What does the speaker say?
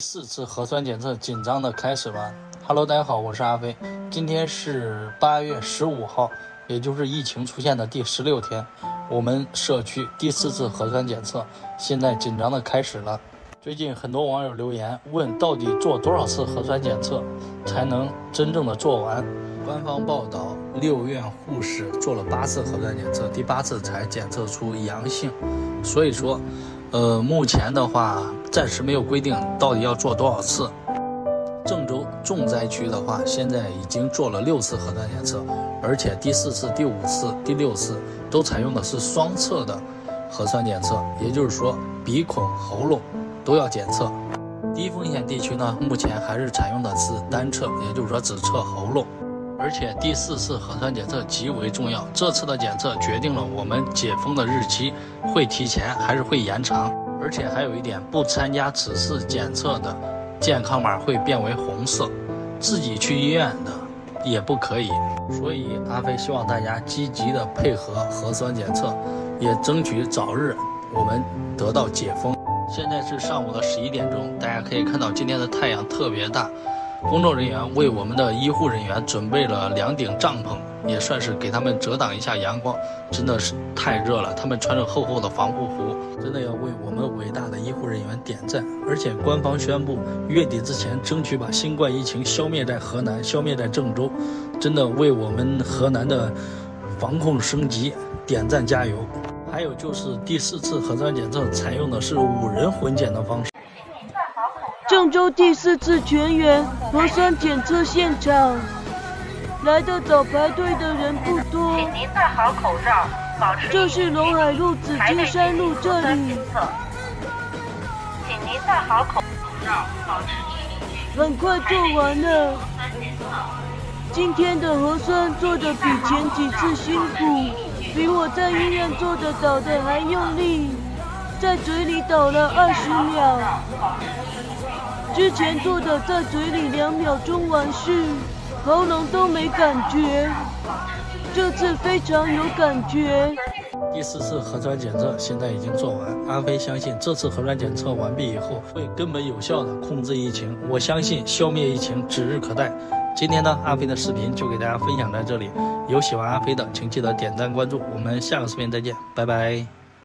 四次核酸检测紧张的开始了。Hello，大家好，我是阿飞。今天是八月十五号，也就是疫情出现的第十六天。我们社区第四次核酸检测现在紧张的开始了。最近很多网友留言问，到底做多少次核酸检测才能真正的做完？官方报道，六院护士做了八次核酸检测，第八次才检测出阳性。所以说，呃，目前的话暂时没有规定到底要做多少次。郑州重灾区的话，现在已经做了六次核酸检测，而且第四次、第五次、第六次都采用的是双侧的核酸检测，也就是说鼻孔、喉咙都要检测。低风险地区呢，目前还是采用的是单侧，也就是说只测喉咙。而且第四次核酸检测极为重要，这次的检测决定了我们解封的日期会提前还是会延长。而且还有一点，不参加此次检测的健康码会变为红色，自己去医院的也不可以。所以阿飞希望大家积极的配合核酸检测，也争取早日我们得到解封。现在是上午的十一点钟，大家可以看到今天的太阳特别大。工作人员为我们的医护人员准备了两顶帐篷，也算是给他们遮挡一下阳光。真的是太热了，他们穿着厚厚的防护服，真的要为我们伟大的医护人员点赞。而且官方宣布，月底之前争取把新冠疫情消灭在河南，消灭在郑州，真的为我们河南的防控升级点赞加油。还有就是第四次核酸检测采用的是五人混检的方式。郑州第四次全员核酸检测现场，来的早排队的人不多。请您戴好口罩，保持这是陇海路紫金山路这里。请您戴好口罩，保持距离。很快做完了。今天的核酸做的比前几次辛苦，比我在医院做的早的还用力，在嘴里倒了二十秒。之前做的在嘴里两秒钟完事，喉咙都没感觉，这次非常有感觉。第四次核酸检测现在已经做完，阿飞相信这次核酸检测完毕以后会根本有效的控制疫情，我相信消灭疫情指日可待。今天呢，阿飞的视频就给大家分享在这里，有喜欢阿飞的请记得点赞关注，我们下个视频再见，拜拜。